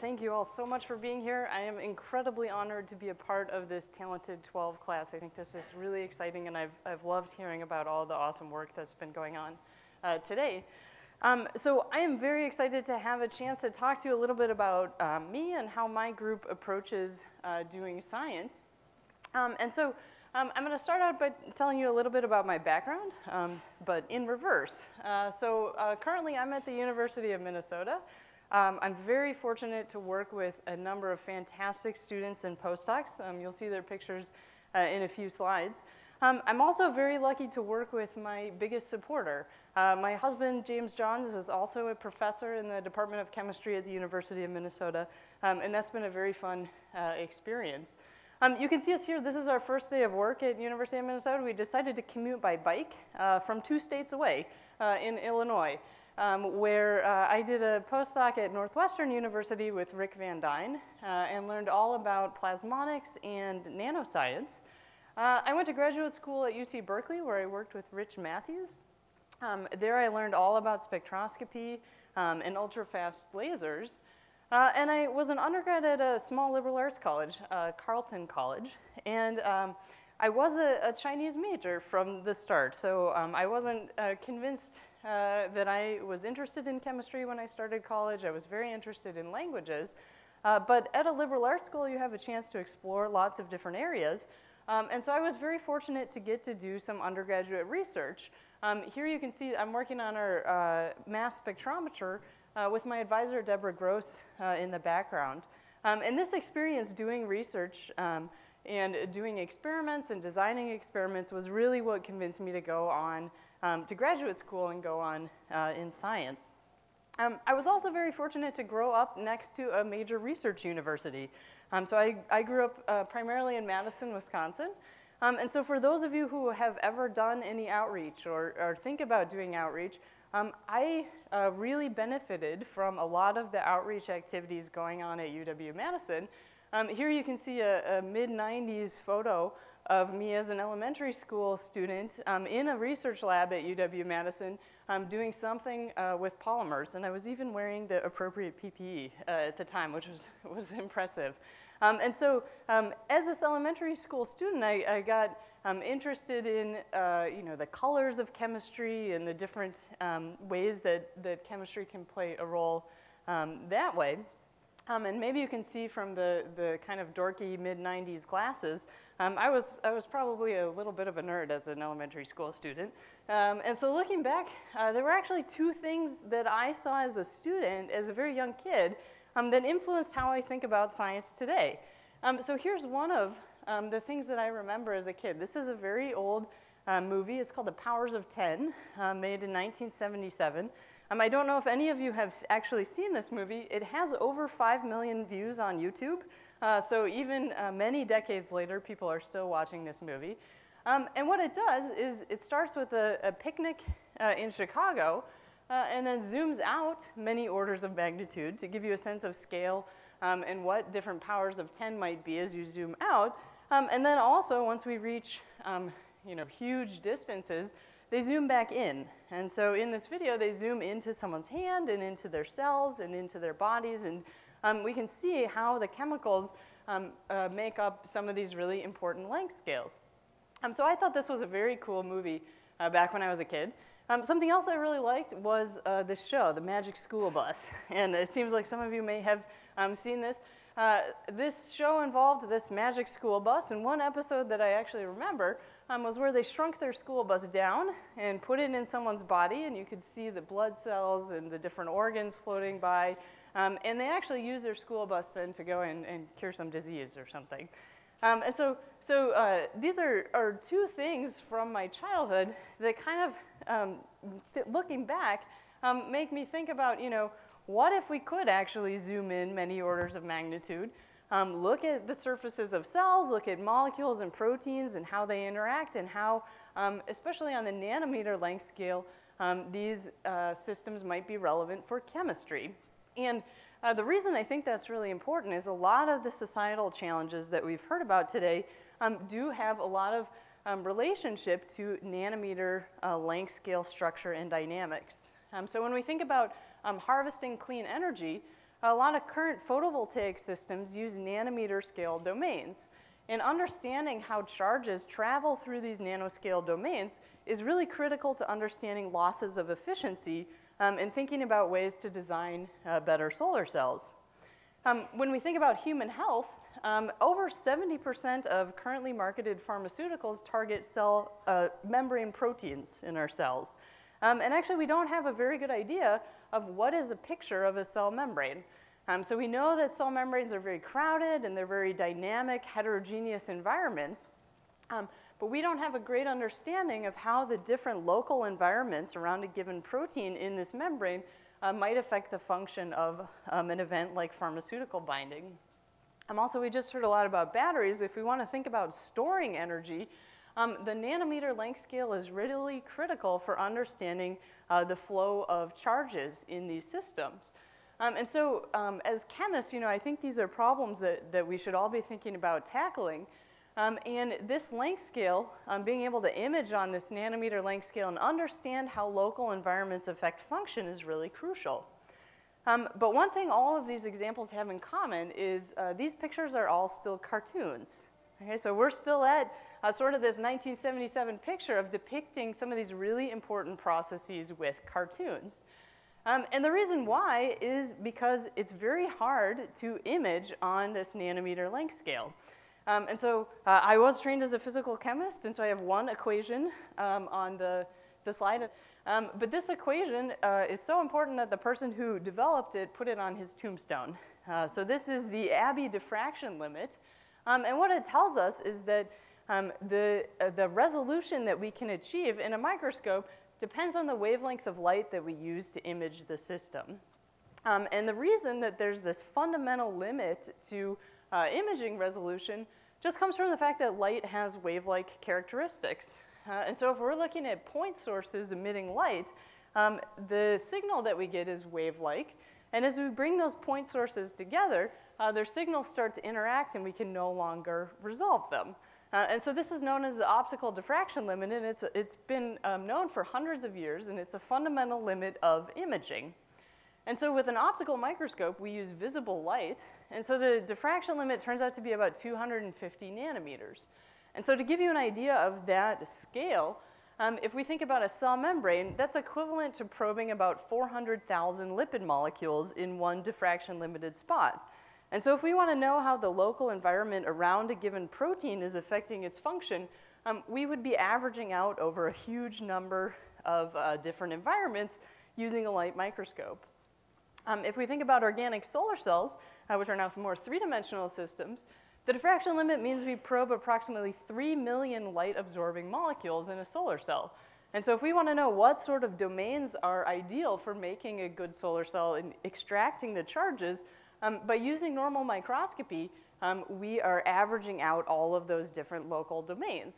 thank you all so much for being here. I am incredibly honored to be a part of this Talented 12 class. I think this is really exciting, and I've, I've loved hearing about all the awesome work that's been going on uh, today. Um, so I am very excited to have a chance to talk to you a little bit about um, me and how my group approaches uh, doing science. Um, and so um, I'm going to start out by telling you a little bit about my background, um, but in reverse. Uh, so uh, currently I'm at the University of Minnesota. Um, I'm very fortunate to work with a number of fantastic students and postdocs. Um, you'll see their pictures uh, in a few slides. Um, I'm also very lucky to work with my biggest supporter. Uh, my husband, James Johns, is also a professor in the Department of Chemistry at the University of Minnesota, um, and that's been a very fun uh, experience. Um, you can see us here. This is our first day of work at University of Minnesota. We decided to commute by bike uh, from two states away uh, in Illinois um, where uh, I did a postdoc at Northwestern University with Rick Van Duyne uh, and learned all about plasmonics and nanoscience. Uh, I went to graduate school at UC Berkeley where I worked with Rich Mathies. Um, there I learned all about spectroscopy um, and ultra-fast lasers. Uh, and I was an undergrad at a small liberal arts college, uh, Carleton College. And um, I was a, a, Chinese major from the start, so um, I wasn't uh, convinced uh, that I was interested in chemistry when I started college. I was very interested in languages. Uh, but at a liberal arts school, you have a chance to explore lots of different areas. Um, and so I was very fortunate to get to do some undergraduate research. Um, here you can see I'm working on our uh, mass spectrometer uh, with my advisor, Deborah Gross, uh, in the background. Um, and this experience doing research um, and doing experiments and designing experiments was really what convinced me to go on um, to graduate school and go on uh, in science. Um, I was also very fortunate to grow up next to a major research university. Um, so I, I, grew up uh, primarily in Madison, Wisconsin. Um, and so for those of you who have ever done any outreach or, or think about doing outreach, um, I uh, really benefited from a lot of the outreach activities going on at UW-Madison. Um, here you can see a, a mid-90s photo of me as an elementary school student um, in a research lab at UW-Madison um, doing something uh, with polymers. And I was even wearing the appropriate PPE uh, at the time, which was, was impressive. Um, and so um, as this elementary school student, I, I got um, interested in uh, you know, the colors of chemistry and the different um, ways that, that chemistry can play a role that way. Um, and maybe you can see from the, the kind of dorky mid-90s glasses, um, I, was, I was probably a little bit of a nerd as an elementary school student. Um, and so looking back, uh, there were actually two things that I saw as a student, as a very young kid, um, that influenced how I think about science today. Um, so here's one of um, the things that I remember as a kid. This is a very old uh, movie. It's called The Powers of Ten, uh, made in 1977. Um, I don't know if any of you have actually seen this movie. It has over 5 million views on YouTube. Uh, so even uh, many decades later, people are still watching this movie. Um, and what it does is it starts with a, a picnic uh, in Chicago uh, and then zooms out many orders of magnitude to give you a sense of scale um, and what different powers of 10 might be as you zoom out. Um, and then also, once we reach um, you know, huge distances, they zoom back in. And so in this video, they zoom into someone's hand and into their cells and into their bodies. And um, we can see how the chemicals um, uh, make up some of these really important length scales. Um, so I thought this was a very cool movie uh, back when I was a kid. Um, something else I really liked was uh, this show, The Magic School Bus. And it seems like some of you may have um, seen this. Uh, this show involved this magic school bus, and one episode that I actually remember um, was where they shrunk their school bus down and put it in someone's body, and you could see the blood cells and the different organs floating by. Um, and they actually used their school bus then to go and, and cure some disease or something. Um, and so, so uh, these are, are two things from my childhood that kind of, um, th looking back, um, make me think about, you know, what if we could actually zoom in many orders of magnitude um, look at the surfaces of cells, look at molecules and proteins and how they interact and how, um, especially on the nanometer length scale, um, these uh, systems might be relevant for chemistry. And uh, the reason I think that's really important is a lot of the societal challenges that we've heard about today um, do have a lot of um, relationship to nanometer uh, length scale structure and dynamics. Um, so when we think about harvesting clean energy, a lot of current photovoltaic systems use nanometer scale domains. And understanding how charges travel through these nanoscale domains is really critical to understanding losses of efficiency um, and thinking about ways to design uh, better solar cells. Um, when we think about human health, um, over 70% of currently marketed pharmaceuticals target cell uh, membrane proteins in our cells. Um, and actually, we don't have a very good idea of what is a picture of a cell membrane. Um, so we know that cell membranes are very crowded and they're very dynamic, heterogeneous environments. Um, but we don't have a great understanding of how the different local environments around a given protein in this membrane uh, might affect the function of um, an event like pharmaceutical binding. Um, also, we just heard a lot about batteries. If we want to think about storing energy, um, the nanometer length scale is really critical for understanding uh, the flow of charges in these systems. Um, and so um, as chemists, you know, I think these are problems that, that we should all be thinking about tackling. Um, and this length scale, um, being able to image on this nanometer length scale and understand how local environments affect function is really crucial. Um, but one thing all of these examples have in common is uh, these pictures are all still cartoons. Okay, so we're still at uh, sort of this 1977 picture of depicting some of these really important processes with cartoons. Um, and the reason why is because it's very hard to image on this nanometer length scale. Um, and so uh, I was trained as a physical chemist, and so I have one equation um, on the, the slide. Um, but this equation uh, is so important that the person who developed it put it on his tombstone. Uh, so this is the Abbe diffraction limit. Um, and what it tells us is that um, the, uh, the resolution that we can achieve in a microscope depends on the wavelength of light that we use to image the system. Um, and the reason that there's this fundamental limit to uh, imaging resolution just comes from the fact that light has wave-like characteristics. Uh, and so if we're looking at point sources emitting light, um, the signal that we get is wave-like. And as we bring those point sources together, uh, their signals start to interact and we can no longer resolve them. Uh, and so this is known as the optical diffraction limit, and it's, it's been um, known for hundreds of years, and it's a fundamental limit of imaging. And so with an optical microscope, we use visible light, and so the diffraction limit turns out to be about 250 nanometers. And so to give you an idea of that scale, um, if we think about a cell membrane, that's equivalent to probing about 400,000 lipid molecules in one diffraction limited spot. And so if we want to know how the local environment around a given protein is affecting its function, um, we would be averaging out over a huge number of uh, different environments using a light microscope. Um, if we think about organic solar cells, uh, which are now more three-dimensional systems, the diffraction limit means we probe approximately 3 million light-absorbing molecules in a solar cell. And so if we want to know what sort of domains are ideal for making a good solar cell and extracting the charges, um, by using normal microscopy, um, we are averaging out all of those different local domains.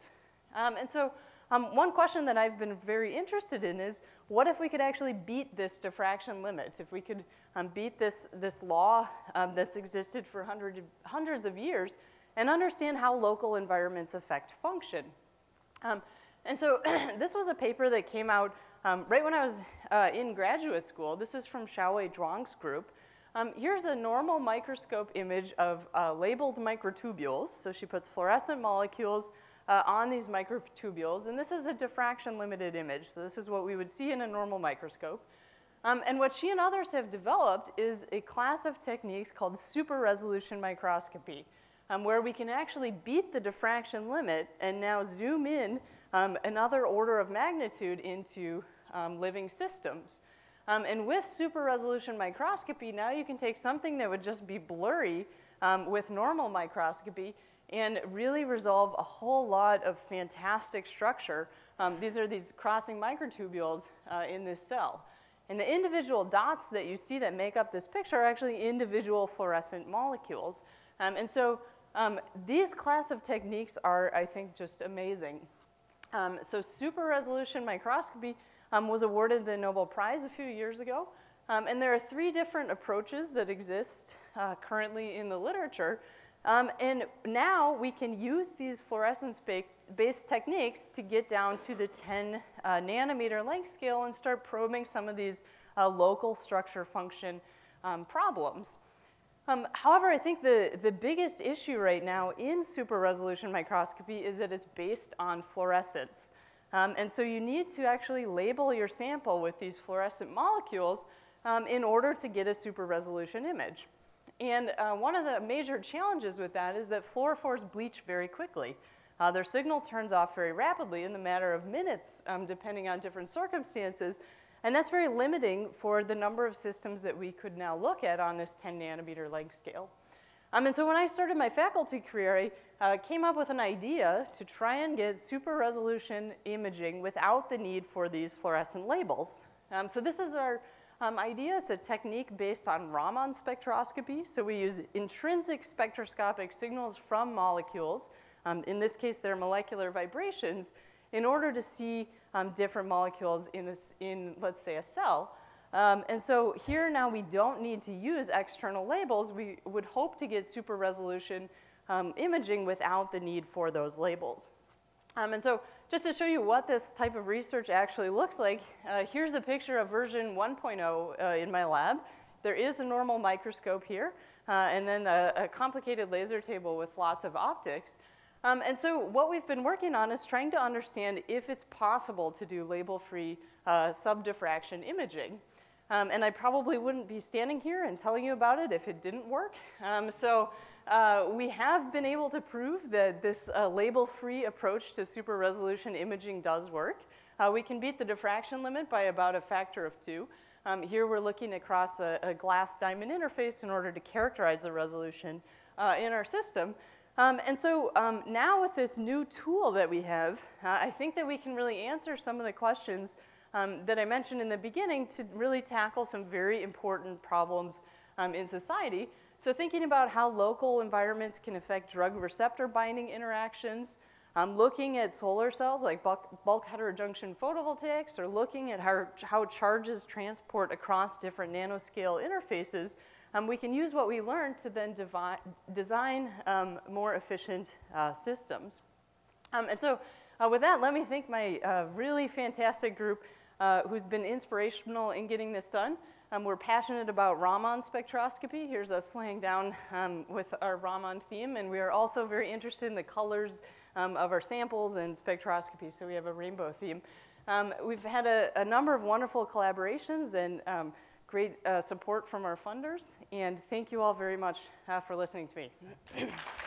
Um, and so um, one question that I've been very interested in is, what if we could actually beat this diffraction limit? If we could um, beat this, this law um, that's existed for hundred, hundreds of years and understand how local environments affect function. and so this was a paper that came out right when I was uh, in graduate school. This is from Xiaowei Zhuang's group. Um, here's a normal microscope image of uh, labeled microtubules. So she puts fluorescent molecules uh, on these microtubules, and this is a diffraction limited image. So this is what we would see in a normal microscope. Um, and what she and others have developed is a class of techniques called super resolution microscopy, um, where we can actually beat the diffraction limit and now zoom in um, another order of magnitude into um, living systems. Um, and with super resolution microscopy, now you can take something that would just be blurry um, with normal microscopy and really resolve a whole lot of fantastic structure. Um, these are these crossing microtubules uh, in this cell. And the individual dots that you see that make up this picture are actually individual fluorescent molecules. Um, and so um, these class of techniques are, I think, just amazing. Um, so super resolution microscopy um, was awarded the Nobel Prize a few years ago. Um, and there are three different approaches that exist uh, currently in the literature. Um, and now we can use these fluorescence-based techniques to get down to the 10 uh, nanometer length scale and start probing some of these uh, local structure function um, problems. Um, however, I think the, the biggest issue right now in super resolution microscopy is that it's based on fluorescence. Um, and so you need to actually label your sample with these fluorescent molecules um, in order to get a super resolution image. And uh, one of the major challenges with that is that fluorophores bleach very quickly. Uh, their signal turns off very rapidly in the matter of minutes, um, depending on different circumstances. And that's very limiting for the number of systems that we could now look at on this 10 nanometer length scale. Um, and so when I started my faculty career, I uh, came up with an idea to try and get super resolution imaging without the need for these fluorescent labels. Um, so this is our um, idea. It's a technique based on Raman spectroscopy. So we use intrinsic spectroscopic signals from molecules. Um, in this case, they're molecular vibrations in order to see um, different molecules in, this, in, let's say, a cell. Um, and so here now we don't need to use external labels. We would hope to get super resolution um, imaging without the need for those labels. Um, and so just to show you what this type of research actually looks like, uh, here's a picture of version 1.0 uh, in my lab. There is a normal microscope here, uh, and then a, a, complicated laser table with lots of optics. Um, and so what we've been working on is trying to understand if it's possible to do label-free uh, subdiffraction imaging. Um, and I probably wouldn't be standing here and telling you about it if it didn't work. Um, so uh, we have been able to prove that this uh, label-free approach to super resolution imaging does work. Uh, we can beat the diffraction limit by about a factor of two. Um, here we're looking across a, a, glass diamond interface in order to characterize the resolution uh, in our system. Um, and so um, now with this new tool that we have, uh, I think that we can really answer some of the questions um, that I mentioned in the beginning to really tackle some very important problems um, in society. So thinking about how local environments can affect drug receptor binding interactions, um, looking at solar cells like bulk, bulk, heterojunction photovoltaics, or looking at how, how charges transport across different nanoscale interfaces, um, we can use what we learned to then design um, more efficient uh, systems. Um, and so uh, with that, let me thank my uh, really fantastic group uh, who's been inspirational in getting this done. Um, we're passionate about Raman spectroscopy. Here's us laying down um, with our Raman theme, and we are also very interested in the colors um, of our samples and spectroscopy, so we have a rainbow theme. Um, we've had a, a, number of wonderful collaborations and um, great uh, support from our funders, and thank you all very much uh, for listening to me.